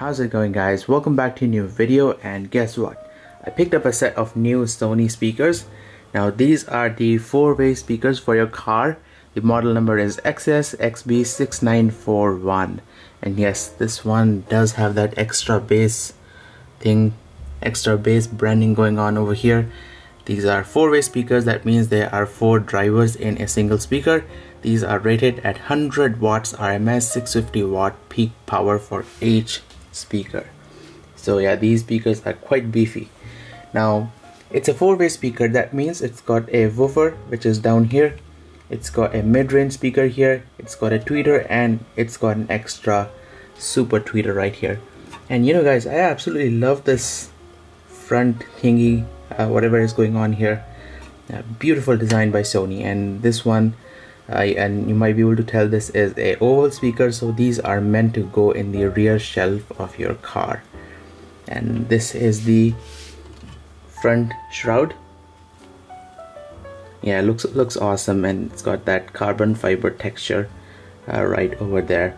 How's it going guys? Welcome back to a new video and guess what? I picked up a set of new Sony speakers. Now these are the four-way speakers for your car. The model number is XS-XB6941 and yes this one does have that extra bass thing extra bass branding going on over here. These are four-way speakers that means there are four drivers in a single speaker these are rated at 100 watts RMS 650 watt peak power for each speaker. So yeah these speakers are quite beefy. Now it's a four-way speaker. That means it's got a woofer which is down here. It's got a mid-range speaker here. It's got a tweeter and it's got an extra super tweeter right here. And you know guys I absolutely love this front thingy uh, whatever is going on here. Uh, beautiful design by Sony. And this one uh, and you might be able to tell this is a oval speaker so these are meant to go in the rear shelf of your car. And this is the front shroud. Yeah looks looks awesome and it's got that carbon fiber texture uh, right over there.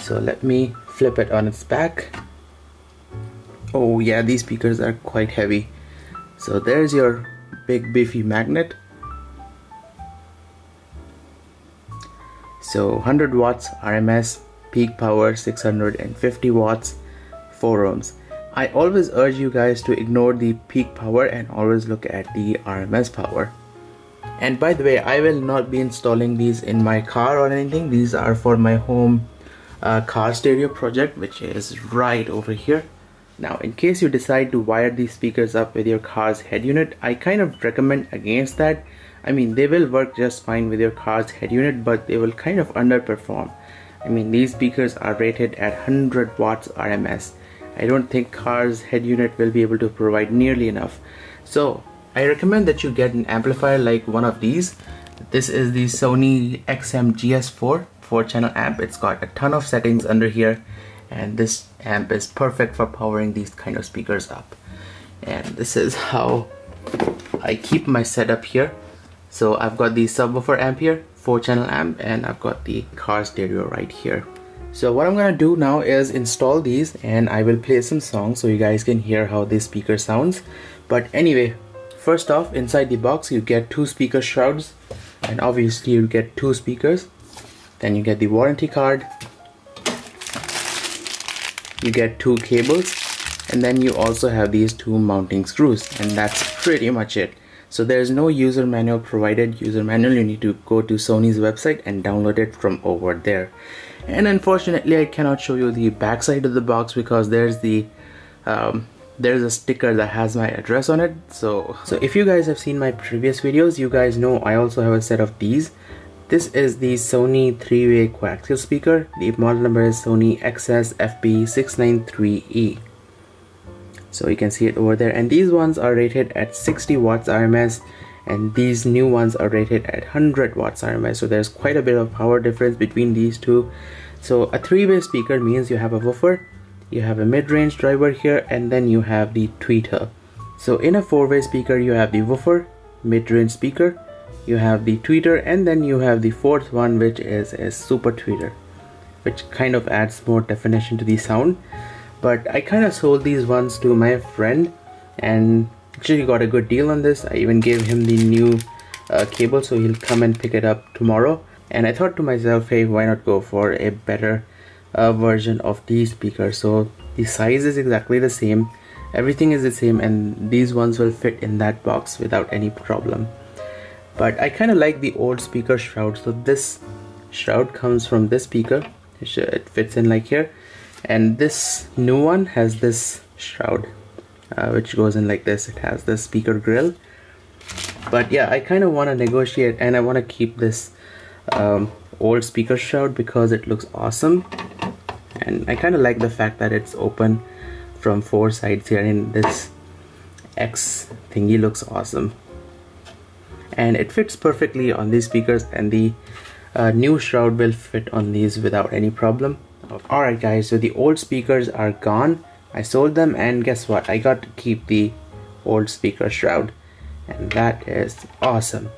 So let me flip it on its back. Oh yeah these speakers are quite heavy. So there's your big beefy magnet so 100 watts RMS peak power 650 watts 4 ohms. I always urge you guys to ignore the peak power and always look at the RMS power. And by the way I will not be installing these in my car or anything. These are for my home uh, car stereo project which is right over here. Now in case you decide to wire these speakers up with your car's head unit I kind of recommend against that I mean they will work just fine with your car's head unit but they will kind of underperform. I mean these speakers are rated at 100 watts RMS. I don't think car's head unit will be able to provide nearly enough. So I recommend that you get an amplifier like one of these. This is the Sony XM GS4 4 channel amp. It's got a ton of settings under here and this amp is perfect for powering these kind of speakers up. And this is how I keep my setup here so I've got the subwoofer amp here 4 channel amp and I've got the car stereo right here. So what I'm gonna do now is install these and I will play some songs so you guys can hear how this speaker sounds. But anyway first off inside the box you get two speaker shrouds and obviously you get two speakers. Then you get the warranty card. You get two cables. And then you also have these two mounting screws and that's pretty much it so there's no user manual provided. User manual you need to go to Sony's website and download it from over there. And unfortunately I cannot show you the backside of the box because there's the um, there's a sticker that has my address on it. So so if you guys have seen my previous videos you guys know I also have a set of these. This is the Sony three-way coaxial speaker. The model number is Sony XS FB693E so you can see it over there. And these ones are rated at 60 watts RMS and these new ones are rated at 100 watts RMS so there's quite a bit of power difference between these two. So a three-way speaker means you have a woofer you have a mid-range driver here and then you have the tweeter. So in a four-way speaker you have the woofer mid-range speaker you have the tweeter and then you have the fourth one which is a super tweeter which kind of adds more definition to the sound but I kind of sold these ones to my friend and actually got a good deal on this. I even gave him the new uh, cable so he'll come and pick it up tomorrow. And I thought to myself hey why not go for a better uh, version of these speakers? So the size is exactly the same. Everything is the same and these ones will fit in that box without any problem. But I kind of like the old speaker shroud. So this shroud comes from this speaker. It fits in like here and this new one has this shroud uh, which goes in like this. It has the speaker grill. But yeah I kind of want to negotiate and I want to keep this um, old speaker shroud because it looks awesome. And I kind of like the fact that it's open from four sides here and this X thingy looks awesome. And it fits perfectly on these speakers and the uh, new shroud will fit on these without any problem Alright guys, so the old speakers are gone. I sold them and guess what? I got to keep the old speaker shroud. And that is awesome.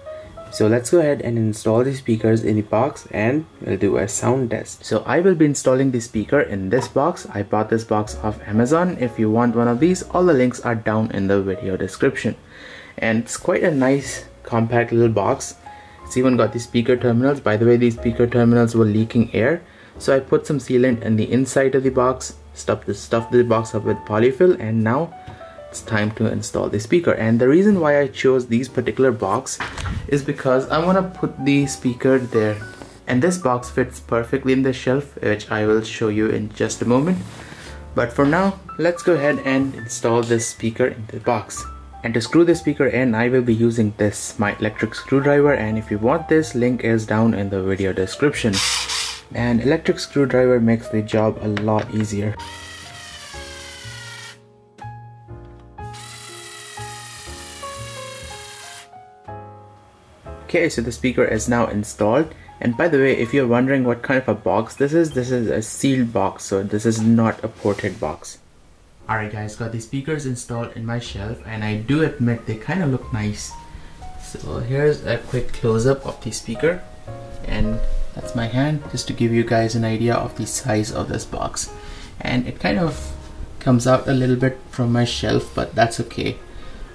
So let's go ahead and install the speakers in the box and we'll do a sound test. So I will be installing the speaker in this box. I bought this box off Amazon. If you want one of these, all the links are down in the video description. And it's quite a nice compact little box. It's even got the speaker terminals. By the way, these speaker terminals were leaking air. So I put some sealant in the inside of the box, stuffed the, stuffed the box up with polyfill and now it's time to install the speaker. And the reason why I chose these particular box is because I want to put the speaker there. And this box fits perfectly in the shelf which I will show you in just a moment. But for now let's go ahead and install this speaker in the box. And to screw the speaker in I will be using this my electric screwdriver. And if you want this link is down in the video description and electric screwdriver makes the job a lot easier Okay, so the speaker is now installed. And by the way, if you're wondering what kind of a box this is, this is a sealed box, so this is not a ported box. Alright guys, got the speakers installed in my shelf and I do admit they kind of look nice. So here's a quick close-up of the speaker and that's my hand just to give you guys an idea of the size of this box. And it kind of comes out a little bit from my shelf but that's okay.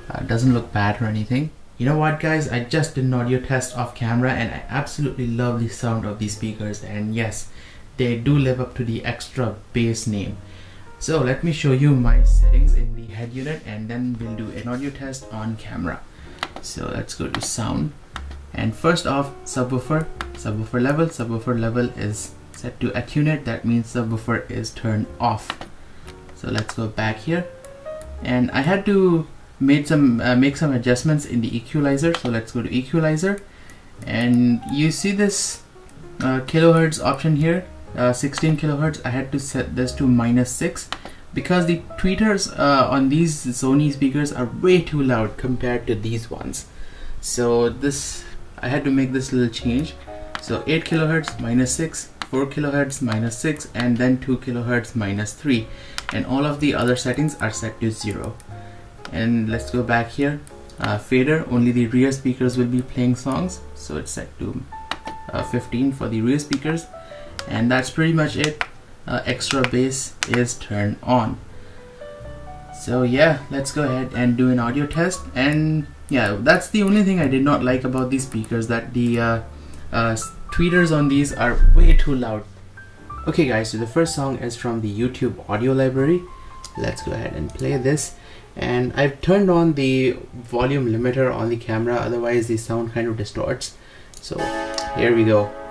Uh, doesn't look bad or anything. You know what guys, I just did an audio test off camera and I absolutely love the sound of these speakers and yes, they do live up to the extra bass name. So let me show you my settings in the head unit and then we'll do an audio test on camera. So let's go to sound and first off subwoofer, subwoofer level, subwoofer level is set to attunate that means subwoofer is turned off. So let's go back here. And I had to made some uh, make some adjustments in the equalizer. So let's go to equalizer. And you see this uh, kilohertz option here uh, 16 kilohertz. I had to set this to minus 6 because the tweeters uh, on these Sony speakers are way too loud compared to these ones. So this I had to make this little change. So 8 kilohertz minus 6 4 kilohertz minus 6 and then 2 kilohertz minus 3 and all of the other settings are set to 0 and let's go back here. Uh, fader only the rear speakers will be playing songs. So it's set to uh, 15 for the rear speakers. And that's pretty much it. Uh, extra bass is turned on. So yeah let's go ahead and do an audio test. And yeah that's the only thing I did not like about these speakers that the uh, uh, tweeters on these are way too loud. Okay guys so the first song is from the YouTube audio library. Let's go ahead and play this. And I've turned on the volume limiter on the camera otherwise the sound kind of distorts. So here we go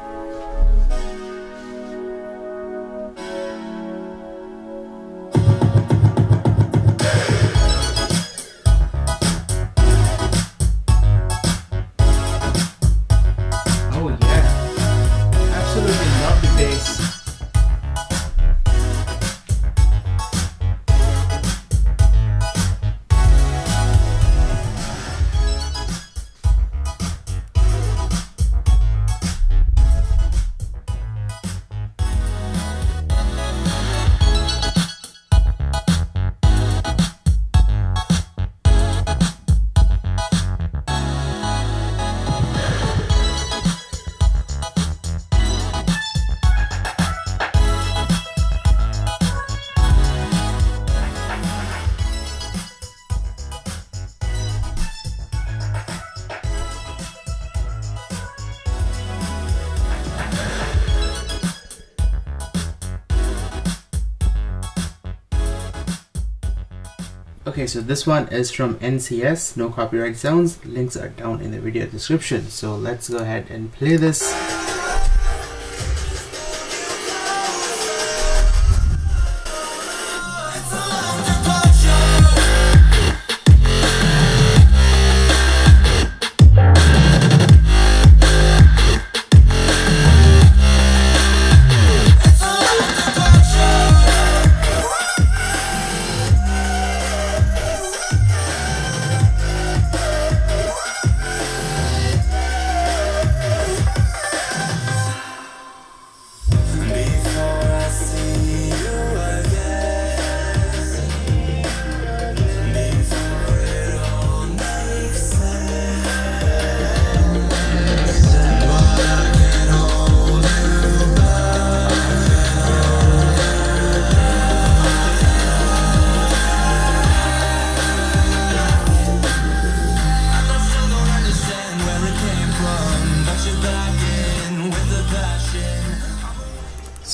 Okay, so this one is from NCS, no copyright sounds. Links are down in the video description. So let's go ahead and play this.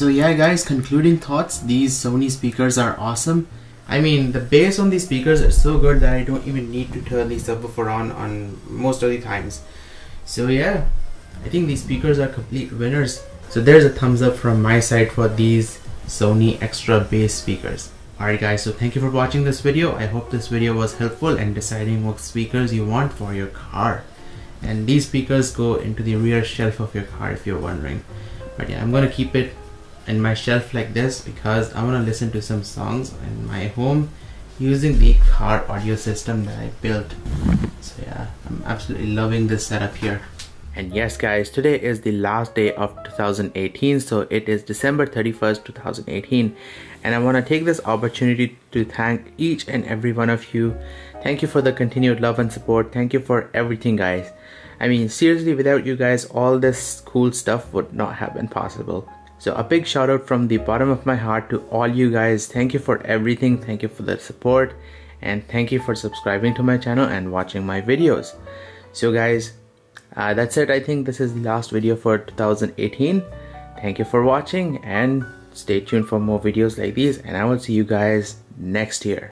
So yeah guys, concluding thoughts, these Sony speakers are awesome. I mean, the bass on these speakers are so good that I don't even need to turn the subwoofer on on most of the times. So yeah, I think these speakers are complete winners. So there's a thumbs up from my side for these Sony extra bass speakers. Alright guys, so thank you for watching this video. I hope this video was helpful in deciding what speakers you want for your car. And these speakers go into the rear shelf of your car if you're wondering. But yeah, I'm gonna keep it in my shelf like this because I want to listen to some songs in my home using the car audio system that I built. So yeah, I'm absolutely loving this setup here. And yes guys, today is the last day of 2018, so it is December 31st, 2018. And I want to take this opportunity to thank each and every one of you. Thank you for the continued love and support. Thank you for everything guys. I mean, seriously, without you guys, all this cool stuff would not have been possible. So a big shout out from the bottom of my heart to all you guys. Thank you for everything. Thank you for the support and thank you for subscribing to my channel and watching my videos. So guys, uh, that's it. I think this is the last video for 2018. Thank you for watching and stay tuned for more videos like these and I will see you guys next year.